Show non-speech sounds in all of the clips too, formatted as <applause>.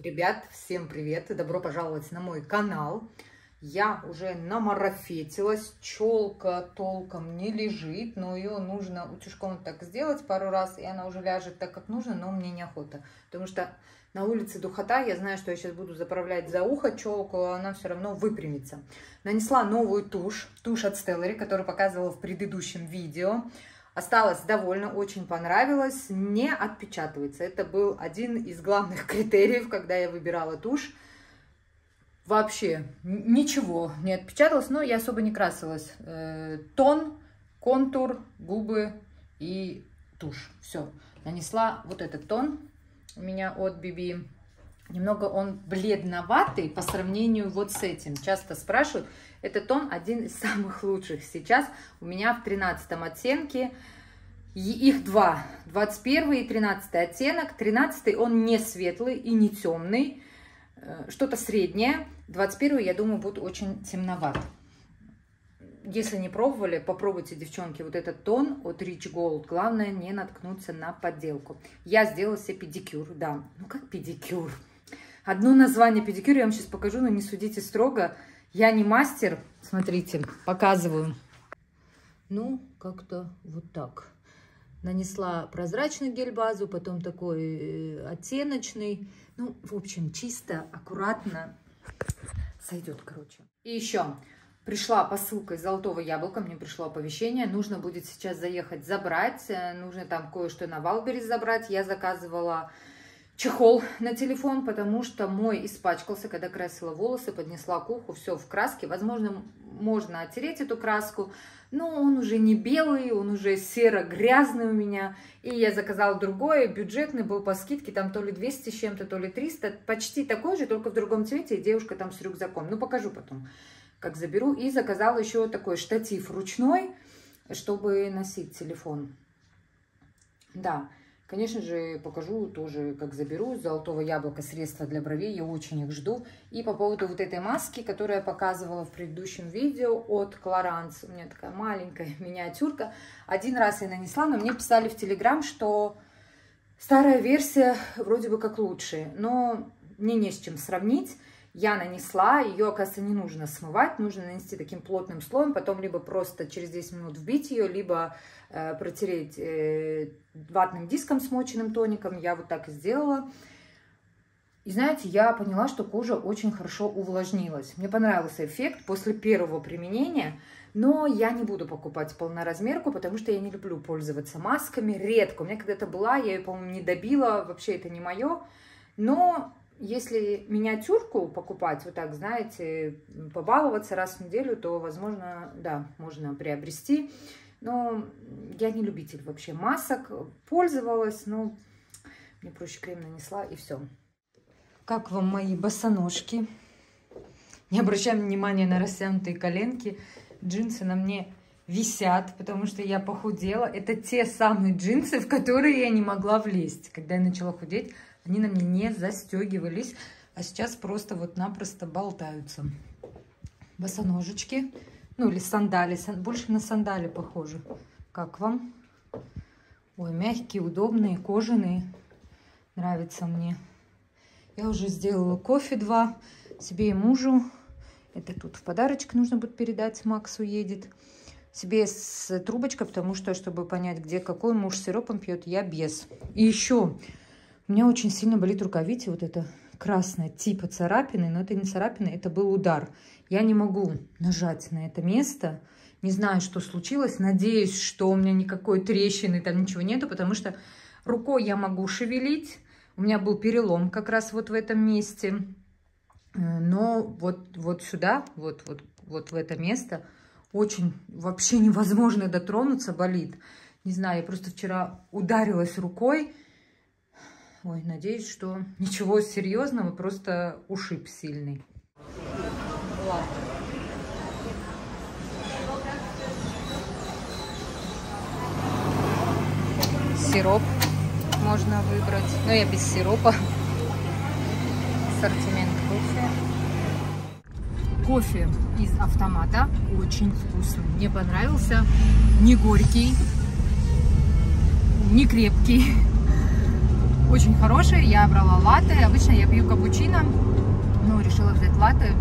Ребят, всем привет и добро пожаловать на мой канал. Я уже намарафетилась, челка толком не лежит, но ее нужно утюжком так сделать пару раз, и она уже ляжет так, как нужно, но мне неохота. Потому что на улице духота, я знаю, что я сейчас буду заправлять за ухо челку, а она все равно выпрямится. Нанесла новую тушь, тушь от Stellary, которую показывала в предыдущем видео. Осталась довольна, очень понравилось, не отпечатывается. Это был один из главных <laughs> критериев, когда я выбирала тушь. Вообще ничего не отпечаталось, но я особо не красилась. Э, тон, контур, губы и тушь. Все. Нанесла вот этот тон у меня от BB. Немного он бледноватый по сравнению вот с этим. Часто спрашивают, этот тон <laughs> один из самых лучших сейчас. У меня в 13 оттенке. Их два. 21 и 13 оттенок. 13 он не светлый и не темный. Э, что-то среднее. 21 я думаю, будет очень темноват. Если не пробовали, попробуйте, девчонки, вот этот тон от Rich Gold. Главное не наткнуться на подделку. Я сделала себе педикюр, да. Ну как педикюр? Одно название педикюр я вам сейчас покажу, но не судите строго. Я не мастер. Смотрите, показываю. Ну, как-то вот так. Нанесла прозрачный гель-базу, потом такой э, оттеночный. Ну, в общем, чисто, аккуратно сойдет, короче. И еще пришла посылка из Золотого Яблока, мне пришло оповещение, нужно будет сейчас заехать забрать, э, нужно там кое-что на Валберис забрать. Я заказывала чехол на телефон, потому что мой испачкался, когда красила волосы, поднесла к уху, все в краске. Возможно, можно оттереть эту краску, но он уже не белый, он уже серо-грязный у меня. И я заказала другой, бюджетный, был по скидке, там то ли 200 с чем-то, то ли 300, почти такой же, только в другом цвете, и девушка там с рюкзаком. Ну, покажу потом, как заберу. И заказала еще такой штатив ручной, чтобы носить телефон. Да, Конечно же, покажу тоже, как заберу из золотого яблока средства для бровей. Я очень их жду. И по поводу вот этой маски, которую я показывала в предыдущем видео от Clarins. У меня такая маленькая <laughs> миниатюрка. Один раз я нанесла, но мне писали в Телеграм, что старая версия вроде бы как лучше. Но мне не с чем сравнить я нанесла, ее, оказывается, не нужно смывать, нужно нанести таким плотным слоем, потом либо просто через 10 минут вбить ее, либо э, протереть э, ватным диском смоченным тоником, я вот так и сделала. И знаете, я поняла, что кожа очень хорошо увлажнилась. Мне понравился эффект после первого применения, но я не буду покупать полноразмерку, потому что я не люблю пользоваться масками, редко. У меня когда-то была, я ее, по-моему, не добила, вообще это не мое. Но если миниатюрку покупать, вот так, знаете, побаловаться раз в неделю, то, возможно, да, можно приобрести. Но я не любитель вообще масок. Пользовалась, но мне проще крем нанесла и все. Как вам мои босоножки? Не обращаем внимания на растянутые коленки. Джинсы на мне висят, потому что я похудела. Это те самые джинсы, в которые я не могла влезть. Когда я начала худеть, они на мне не застегивались, а сейчас просто вот-напросто болтаются. Босоножечки, ну или сандали, больше на сандали похожи. Как вам? Ой, мягкие, удобные, кожаные. Нравится мне. Я уже сделала кофе два себе и мужу. Это тут в подарочек нужно будет передать, Макс уедет. Себе с трубочкой, потому что, чтобы понять, где какой муж сиропом пьет, я без. И еще у меня очень сильно болит рука. Видите, вот это красное типа царапины, но это не царапины, это был удар. Я не могу нажать на это место. Не знаю, что случилось. Надеюсь, что у меня никакой трещины, там ничего нету, потому что рукой я могу шевелить. У меня был перелом как раз вот в этом месте. Э, но вот, вот сюда, вот, вот, вот в это место очень вообще невозможно дотронуться, болит. Не знаю, я просто вчера ударилась рукой, Ой, надеюсь, что <laughs> ничего серьезного, просто ушиб сильный. Сироп можно выбрать. Но я без сиропа. Ассортимент кофе. Кофе из автомата очень вкусный. Мне понравился. Не горький, не крепкий очень хорошие. Я брала латте. Обычно я пью капучино, но решила взять латте.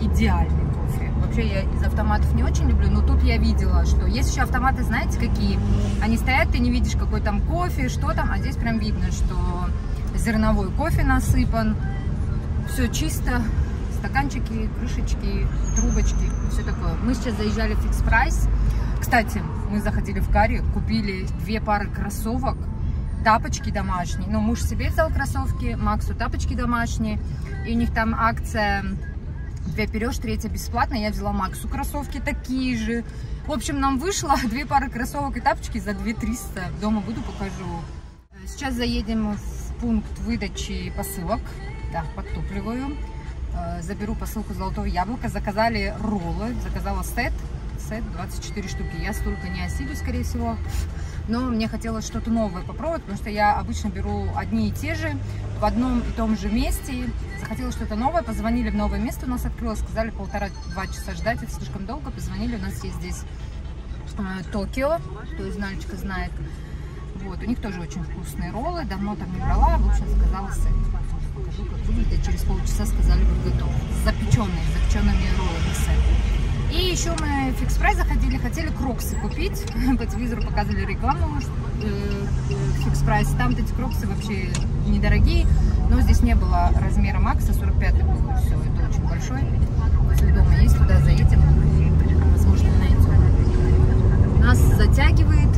Идеальный кофе. Вообще я из автоматов не очень люблю, но тут я видела, что есть еще автоматы, знаете, какие? Они стоят, ты не видишь, какой там кофе, что там, а здесь прям видно, что зерновой кофе насыпан. Все чисто, стаканчики, крышечки, трубочки, все такое. Мы сейчас заезжали в фикс прайс. Кстати, мы заходили в Карри, купили две пары кроссовок, тапочки домашние. Ну, муж себе взял кроссовки, Максу тапочки домашние. И у них там акция две берешь, третья бесплатно. Я взяла Максу кроссовки такие же. В общем, нам вышло <laughs> две пары кроссовок и тапочки за 2 300. Дома буду, покажу. Сейчас заедем в пункт выдачи посылок. Да, подтупливаю. Э, заберу посылку золотого яблока. Заказали роллы, заказала сет. Сет 24 штуки. Я столько не осилю, скорее всего. <laughs> Но мне хотелось что-то новое попробовать, потому что я обычно беру одни и те же в одном и том же месте. Захотела что-то новое, позвонили в новое место, у нас открылось, сказали полтора-два часа ждать, это слишком долго. Позвонили, у нас есть здесь э, Токио, кто из Нальчика знает. Вот, у них тоже очень вкусные роллы, давно там не брала, в общем, заказала сет покажу, как выглядит. Через полчаса сказали, будет готов. Запеченный, запеченными роллами сет. И еще мы в Fix Price заходили, хотели кроксы купить. <laughs> По телевизору показывали рекламу э, Fix Price. Там эти кроксы вообще недорогие, но здесь не было размера Макса, 45 был, все, это очень большой. Возле дома есть, туда заедем, возможно, найдем. Нас затягивает,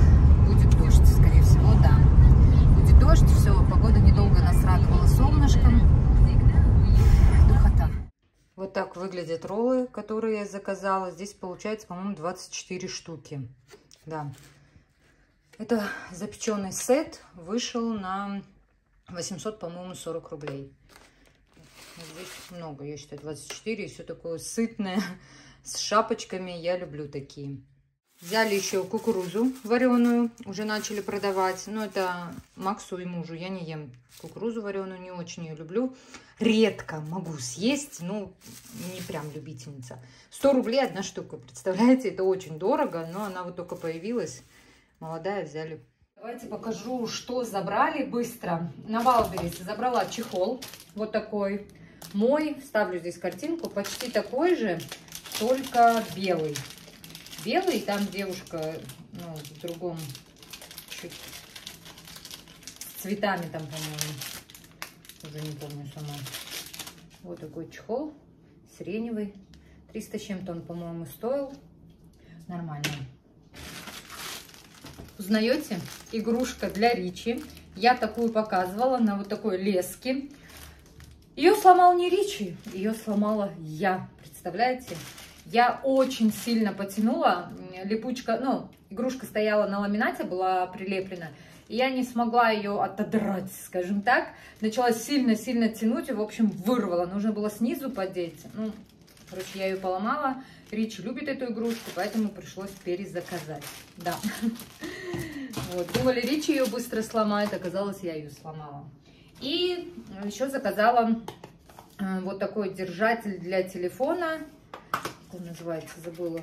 будет дождь, скорее всего, да дождь, все, погода недолго нас радовала солнышком. Духота. Вот так выглядят роллы, которые я заказала. Здесь получается, по-моему, 24 штуки. Да. Это запеченный сет вышел на 800, по-моему, 40 рублей. Здесь много, я считаю, 24. И все такое сытное, <laughs> с шапочками. Я люблю такие. Взяли еще кукурузу вареную, уже начали продавать. Но это Максу и мужу. Я не ем кукурузу вареную, не очень ее люблю. Редко могу съесть, ну, не прям любительница. 100 рублей одна штука, представляете? Это очень дорого, но она вот только появилась. Молодая, взяли. Давайте покажу, что забрали быстро. На Валберис забрала чехол, вот такой. Мой, ставлю здесь картинку, почти такой же, только белый белый, там девушка, ну, в другом, чуть цветами там, по-моему, уже не помню сама. Вот такой чехол, сиреневый, 300 с чем-то он, по-моему, стоил, нормально. Узнаете? Игрушка для Ричи. Я такую показывала на вот такой леске. Ее сломал не Ричи, ее сломала я, представляете? Я очень сильно потянула, липучка, ну, игрушка стояла на ламинате, была прилеплена, и я не смогла ее отодрать, скажем так. Начала сильно-сильно тянуть, и, в общем, вырвала. Нужно было снизу подеть. Ну, короче, я ее поломала. Ричи любит эту игрушку, поэтому пришлось перезаказать. Да. <laughs> Вот. Думали, Ричи ее быстро сломает, оказалось, я ее сломала. И еще заказала э, вот такой держатель для телефона он называется, забыла.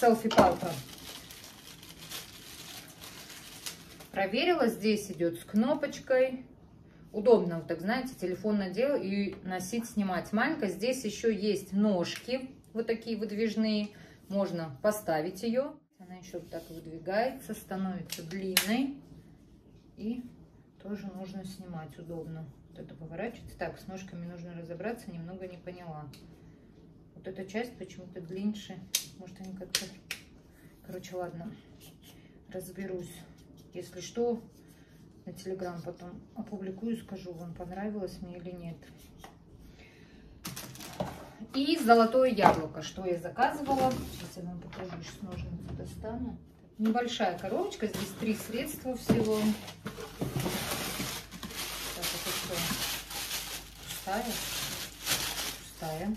Селфи-палка. Проверила, здесь идет с кнопочкой. Удобно, вот так, знаете, телефон надел и носить, снимать. Маленько. Здесь еще есть ножки, вот такие выдвижные. Можно поставить ее. Она еще вот так выдвигается, становится длинной. И тоже нужно снимать удобно. Вот это поворачивается. Так, с ножками нужно разобраться, немного не поняла вот эта часть почему-то длиннее. Может, они как-то... Короче, ладно, разберусь. Если что, на Телеграм потом опубликую, скажу, вам понравилось мне или нет. И золотое яблоко, что я заказывала. Сейчас я вам покажу, с ножницы достану. Небольшая коробочка, здесь три средства всего. Так, это все пустая. Пустая.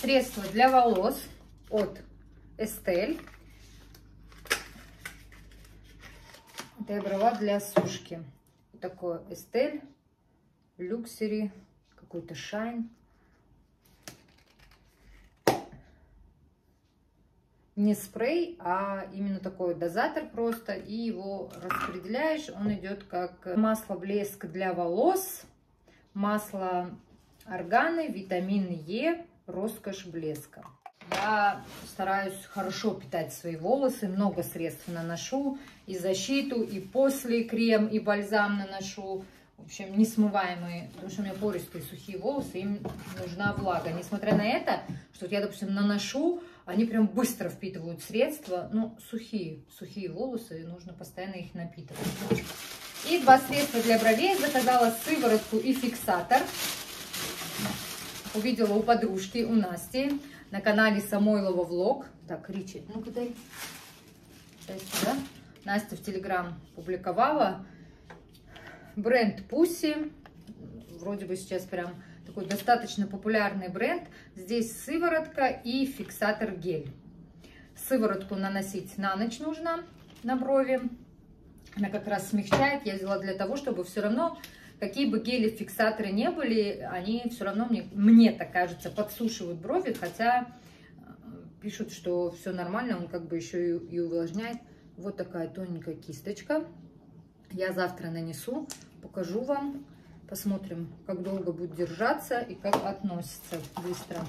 Средство для волос от Estelle. Это я брала для сушки. Вот такое Estelle, Luxury, какой-то Shine. не спрей, а именно такой дозатор просто. И его распределяешь. Он идет как масло блеск для волос, масло органы, витамин Е, роскошь блеска. Я стараюсь хорошо питать свои волосы, много средств наношу, и защиту, и после крем, и бальзам наношу. В общем, несмываемые, потому что у меня пористые сухие волосы, им нужна влага. Несмотря на это, что я, допустим, наношу, они прям быстро впитывают средства. Ну, сухие, сухие волосы, нужно постоянно их напитывать. И два средства для бровей. Заказала сыворотку и фиксатор. Увидела у подружки, у Насти, на канале Самойлова влог. Так, Ричи, ну-ка дай. Дай сюда. Настя в Телеграм публиковала. Бренд Пусси. Вроде бы сейчас прям такой достаточно популярный бренд. Здесь сыворотка и фиксатор гель. Сыворотку наносить на ночь нужно на брови. Она как раз смягчает. Я взяла для того, чтобы все равно, какие бы гели-фиксаторы не были, они все равно, мне, мне так кажется, подсушивают брови. Хотя э, пишут, что все нормально, он как бы еще и, и увлажняет. Вот такая тоненькая кисточка. Я завтра нанесу, покажу вам. Посмотрим, как долго будет держаться и как относится быстро.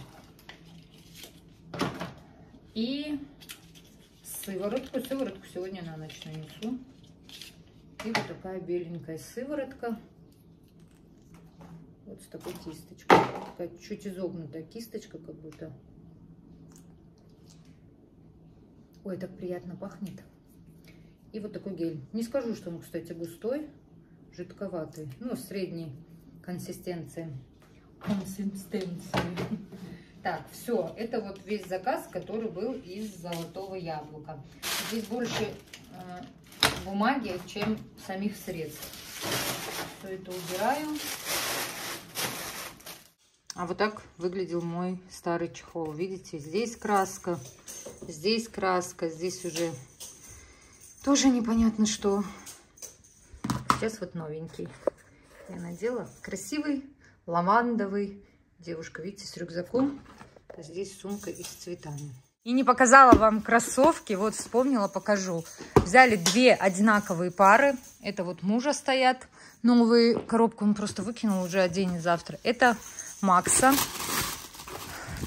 И сыворотку. Сыворотку сегодня на ночь нанесу. И вот такая беленькая сыворотка. Такой кисточкой. Такая чуть изогнутая кисточка, как будто. Ой, так приятно пахнет. И вот такой гель. Не скажу, что он, кстати, густой, жидковатый. Ну, средней консистенции. Консистенции. Так, все. Это вот весь заказ, который был из золотого яблока. Здесь больше э, бумаги, чем самих средств. Все это убираю. А вот так выглядел мой старый чехол. Видите, здесь краска, здесь краска, здесь уже тоже непонятно что. Сейчас вот новенький. Я надела красивый, лавандовый. Девушка, видите, с рюкзаком. А здесь сумка и с цветами. И не показала вам кроссовки, вот вспомнила, покажу. Взяли две одинаковые пары. Это вот мужа стоят. Новые коробку он просто выкинул, уже оденет завтра. Это Макса.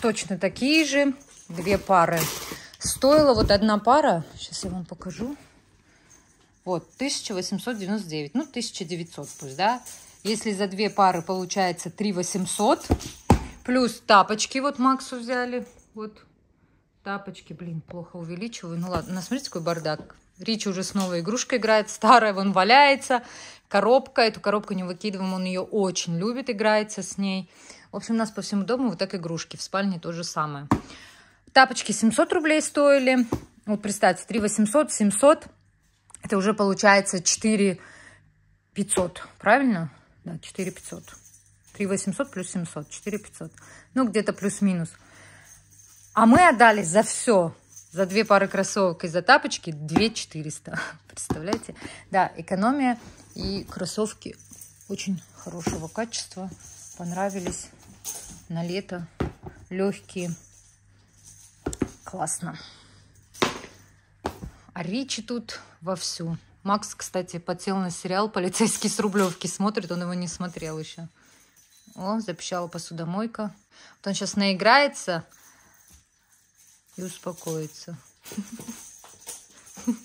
Точно такие же. Две пары. Стоила вот одна пара. Сейчас я вам покажу. Вот, 1899. Ну, 1900 пусть, да. Если за две пары получается 3800. Плюс тапочки вот Максу взяли. Вот Тапочки, блин, плохо увеличиваю. Ну ладно, смотрите, какой бардак. Ричи уже с новой игрушкой играет, старая вон валяется. Коробка, эту коробку не выкидываем, он ее очень любит, играется с ней. В общем, у нас по всему дому вот так игрушки, в спальне то же самое. Тапочки 700 рублей стоили. Вот представьте, 3 800, 700. Это уже получается 4 500, правильно? Да, 4 500. 3 800 плюс 700, 4 500. Ну, где-то плюс-минус. А мы отдали за все, за две пары кроссовок и за тапочки 2 400. <laughs> Представляете? Да, экономия и кроссовки очень хорошего качества. Понравились на лето. Легкие. Классно. А Ричи тут вовсю. Макс, кстати, подсел на сериал «Полицейский с Рублевки». Смотрит, он его не смотрел еще. О, запищала посудомойка. Вот он сейчас наиграется, и успокоиться. <laughs>